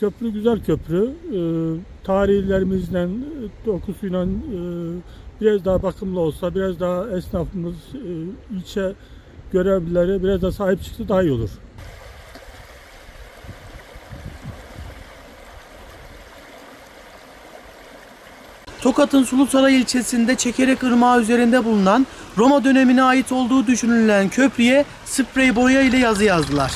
köprü güzel köprü. Ee, e, tarihlerimizden, dokusuyla e, biraz daha bakımlı olsa, biraz daha esnafımız, e, ilçe görevlileri biraz daha sahip çıktı daha iyi olur. Tokat'ın Sulusaray ilçesinde Çekerek Irmağı üzerinde bulunan Roma dönemine ait olduğu düşünülen köprüye sprey boya ile yazı yazdılar.